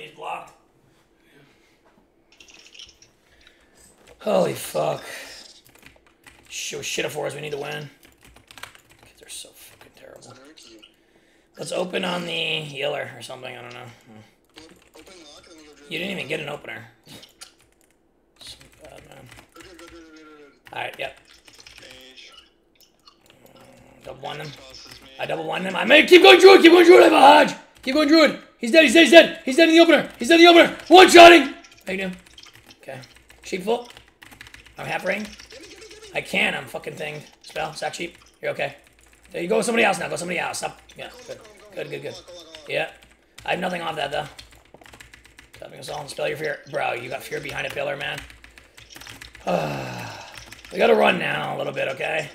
He's blocked. Holy fuck. Show oh, shit for us. We need to win. Kids are so fucking terrible. Let's open on the healer or something. I don't know. You didn't even get an opener. So bad, man. Alright, yep. Mm, double one them. I double one them. I may keep going Druid, keep going Druid, I have a Hodge. Keep going Druid. He's dead, he's dead, he's dead. He's dead in the opener. He's dead in the opener. One shotting. How you doing? Okay. Sheep full. I'm half ring. I can, I'm fucking thing. Spell, sack sheep. You're okay. There you go, somebody else now. Go somebody else. Stop. Yeah, good. Good, good, good. Yeah. I have nothing off that though. Stopping us all. and Spell your fear. Bro, you got fear behind a pillar, man. we gotta run now a little bit, okay?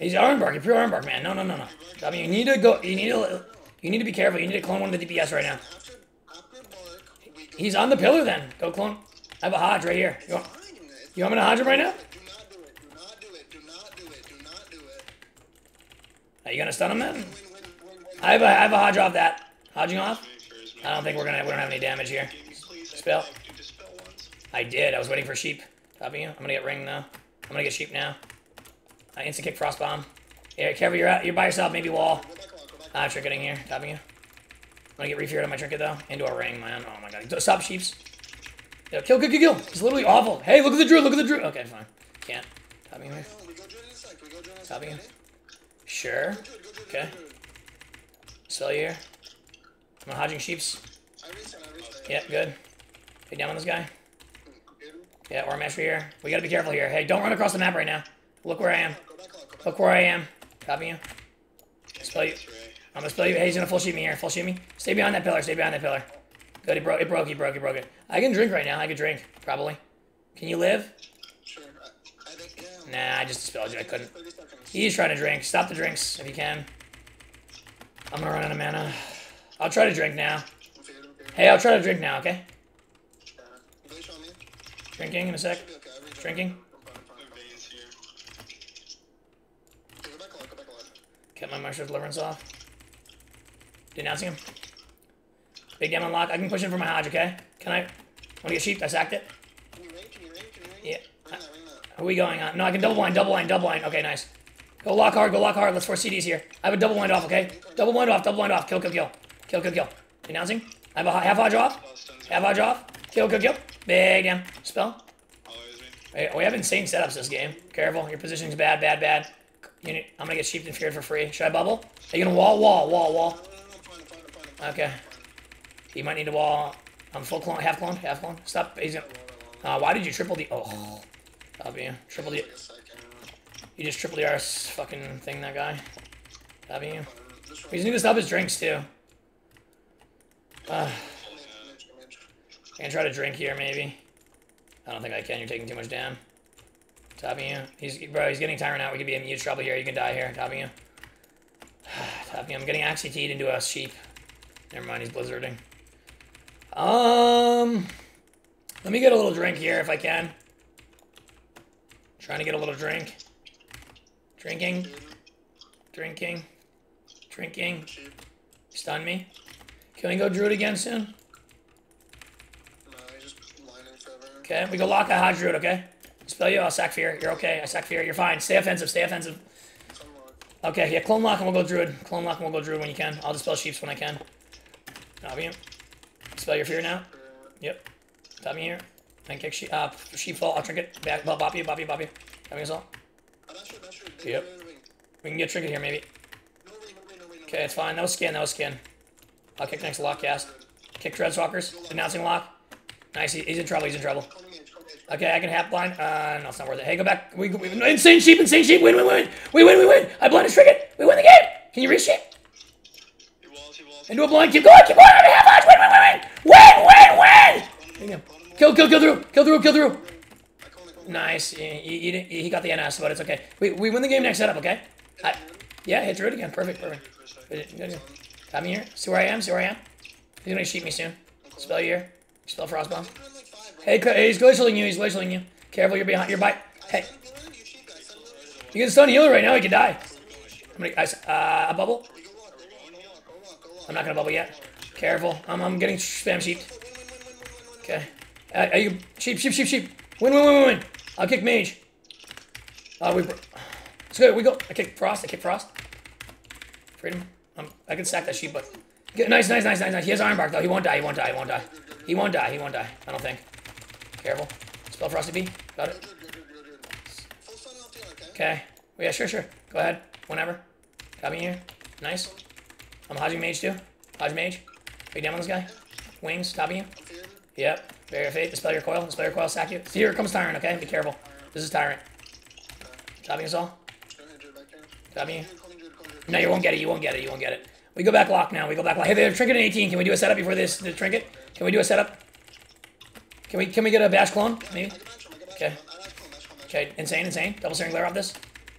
He's Ironbark. You're pure Ironbark, man. No, no, no, no. I mean, you need to go. You need to. You need to be careful. You need to clone one of the DPS right now. After, after bark, we go. He's on the pillar. Then go clone. I have a Hodge right here. You want. You want me to Hodge him right now? Do not do it. Do not do it. Do not do it. Do not do it. Are you gonna stun him then? I have a, I have a Hodge off that. Hodging off. Me first, man. I don't think we're gonna. We don't have any damage here. Can you please Spell. have you dispel once? I did. I was waiting for sheep. Topping you. I'm gonna get ring though. I'm gonna get sheep now. I instant kick frost bomb. Yeah, careful. You're out. You're by yourself. Maybe wall. Ah, tricketing here. Topping you. I'm gonna get refeared on my trinket though. Into a ring, man. Oh my god. Stop sheeps. Yo, kill, kill, kill, kill. He's literally awful. Hey, look at the druid. Look at the druid. Okay, fine. Can't. Topping you here. Topping you. Sure. Okay. Spell you here. I'm hodging sheeps. Yeah, good. Hey, down on this guy. Yeah, or mesh here. We gotta be careful here. Hey, don't run across the map right now. Look where I am. Look where I am. Copy you. Spell you. I'm gonna spell you. Hey, he's gonna full shoot me here. Full shoot me. Stay behind that pillar. Stay behind that pillar. Good. It broke. It broke. It broke. It broke it. I can drink right now. I can drink. Probably. Can you live? Sure. I, think. Nah, I just dispelled you. I couldn't. 30 seconds. He's trying to drink. Stop the drinks if you can. I'm gonna run out of mana. I'll try to drink now. Hey, I'll try to drink now. Okay. Drinking in a sec. Drinking. Kept my mushroom deliverance off. Denouncing him. Big damn unlock. I can push in for my Hodge, okay? Can I? Wanna get sheep? I sacked it. Yeah. Are we going on? No, I can double blind, double blind, double blind. Okay, nice. Go lock hard, go lock hard. Let's force CDs here. I have a double blind off, okay? Double blind off, double blind off. Kill, kill, kill. Kill, kill, kill. Denouncing. I have a half Hodge off. Half Hodge off. Kill, kill, kill. Big damn. Spell. Hey, We have insane setups this game. Careful, your positioning's bad, bad, bad. Need, I'm gonna get sheep and feared for free. Should I bubble? Are you gonna wall, wall, wall, wall? Okay. You might need to wall. I'm full clone, half clone, half clone. Stop. He's gonna. Uh, why did you triple the? Oh, you. Triple the. A. You just triple the RS fucking thing, that guy. We just need to stop his drinks too. Uh, can try to drink here maybe. I don't think I can. You're taking too much damn. Topping you. He's bro. He's getting tyrant out. We could be in huge trouble here. You can die here. Topping you. Topping you. I'm getting Axie T'd into a sheep. Never mind. He's blizzarding. Um. Let me get a little drink here if I can. Trying to get a little drink. Drinking. Drinking. Drinking. Stun me. Can we go Druid again soon? No, he's just lining forever. Okay, we go lock a hot Druid, okay? Spell you, I'll sack fear. You're okay. I sack fear. You're fine. Stay offensive. Stay offensive. Okay, yeah, clone lock and we'll go Druid. Clone lock and we'll go Druid when you can. I'll dispel sheeps when I can. You. Spell your fear now. Yep. Top here. And kick sheep. Uh, sheep fall. I'll trinket. Back. Bop, bop you. Bop you. Bop you. Copy us all. Yep. We can get trinket here maybe. No no no no Okay, it's fine. Was skin. Was skin. I'll kick next lock cast. Kick Dreadstalkers. Denouncing lock. Nice. He's in trouble. He's in trouble. Okay, I can half blind. Uh, no, it's not worth it. Hey, go back. We, we insane sheep, insane sheep. Win, win, win. We win, we win. I blinded Stricket. We win the game. Can you reach sheep? He walls, he walls. Into a blind. Keep going, keep going. I'm half odds. Win, win, win, win. Win, win, win. Kill, kill, kill through. Kill through, kill through. It. Nice. He, he, he, got the NS, but it's okay. We, we win the game next setup, okay? I, yeah, hit Druid again. Perfect, perfect. Good, good, good. Got me here. See where I am? See where I am? He's gonna sheep me soon. Spell you here. Spell Frostbomb. Hey, he's glacialing you. He's glacialing you. Careful, you're behind. You're by. Hey. You can stun healer right now, he could die. I'm gonna, I uh, a bubble? We go walk, go walk, go walk, go walk, go walk. I'm not gonna bubble yet. Careful. I'm, I'm getting spam sheep. Okay. Uh, are you sheep, sheep, sheep, sheep? Win, win, win, win, win. I'll kick mage. Oh, we. It's good. We go. I kick frost. I kick frost. Freedom. Um, I can sack that sheep, but Good, nice, nice, nice, nice, nice. He has iron bark though. He won't die. He won't die. He won't die. He won't die. He won't die. I don't think. Careful. Spell frosty bee. Got it. Okay? Okay. Yeah, sure, sure. Go ahead. Whenever. Got me here. Nice. I'm Haji Mage too. Haji Mage. You down on this guy? Wings. Topping you. Yep. Barrier Faith. Dispel your coil. Dispel your coil. Sack you. Here comes Tyrant, okay? Be careful. This is Tyrant. Topping us all. Go ahead, Jude, back there. Topping you. No, you won't get it. You won't get it. You won't get it. We go back lock now. We go back lock. Hey, there's trinket in 18. Can we do a setup before this the trinket? Can we do a setup? Can we can we get a bash clone? Maybe. Okay. Okay. Insane. Insane. Double searing glare off this.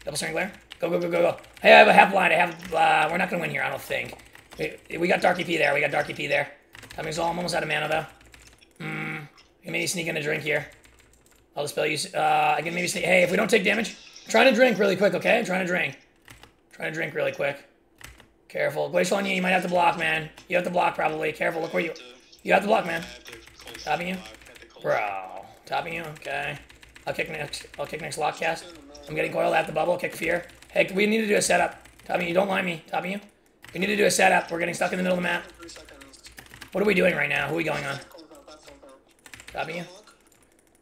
Double searing glare. Go go go go go. Hey, I have a half blind. I have. Uh, we're not gonna win here. I don't think. We, we got Dark EP there. We got Dark EP there. Timing's all. I'm almost out of mana though. Hmm. I can maybe sneak in a drink here. I'll dispel you. Uh, I can maybe sneak. Hey, if we don't take damage, I'm trying to drink really quick. Okay, I'm trying to drink. Trying to drink really quick. Careful. Glacial on you. You might have to block, man. You have to block probably. Careful. Look where you. You have to block, man. To Topping you? To Bro. Topping you. Okay. I'll kick next. I'll kick next lock cast. I'm getting coiled at the bubble. Kick fear. Hey, we need to do a setup. Topping you. Don't line me. Topping you. We need to do a setup. We're getting stuck in the middle of the map. What are we doing right now? Who are we going on? Topping you.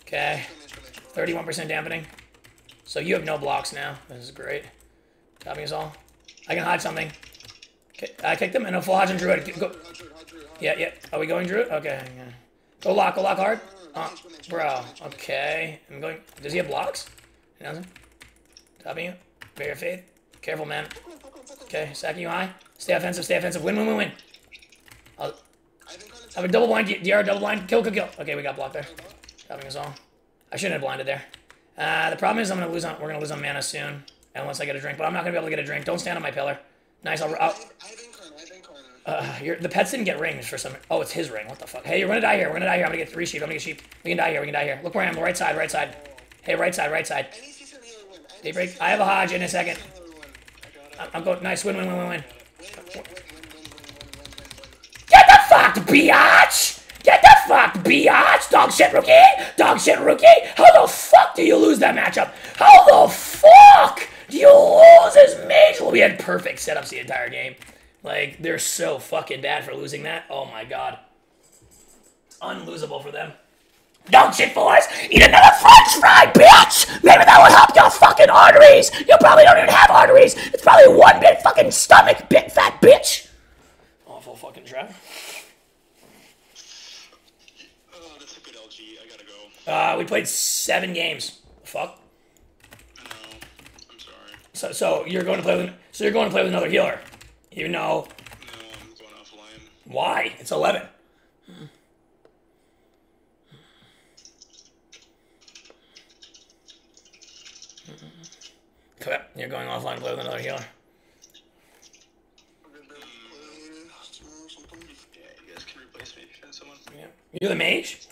Okay. Finish, finish, 31% finish. dampening. So you have no blocks now. This is great. Topping is all. I can hide something. Okay, I kicked him and a and Druid. Go. Yeah, yeah. Are we going Druid? Okay. yeah. Go lock, go lock hard. Uh, bro. Okay. I'm going. Does he have blocks? He doesn't. You. Barrier faith. Careful, man. Okay. Sacking you high. Stay offensive. Stay offensive. Win, win, win, win. I'll have a double blind. DR double blind. Kill, kill, kill. Okay, we got blocked there. Topping us all. I shouldn't have blinded there. Uh, the problem is I'm gonna lose on. We're gonna lose on mana soon, unless I get a drink. But I'm not gonna be able to get a drink. Don't stand on my pillar. Nice. I'll. I'll uh, the pets didn't get rings for some. Oh, it's his ring. What the fuck? Hey, you're gonna die here. We're gonna die here. I'm gonna get three sheep. I'm gonna get sheep. We can die here. We can die here. Look where I am. Right side. Right side. Hey, right side. Right side. I have a Hodge in a second. I'm going. Nice. Win, win, win, win, win. Get the fuck, biatch! Get the fuck, biatch! Dog shit rookie! Dog shit rookie! How the fuck do you lose that matchup? How the fuck do you lose this match? Well, we had perfect setups the entire game. Like, they're so fucking bad for losing that. Oh my god. It's unlosable for them. Dog shit boys! Eat another french fry, bitch! Maybe that will help your fucking arteries! You probably don't even have arteries! It's probably one big fucking stomach, big fat bitch! Awful fucking trap. Oh, that's a good LG. I gotta go. Uh, we played seven games. Fuck. No, I'm sorry. So, so you're going to play with, so you're going to play with another healer. You know No, I'm going offline. why? It's eleven. Correct. You're going offline play with another healer. Yeah, you guys can replace me find someone. Yeah. You're the mage.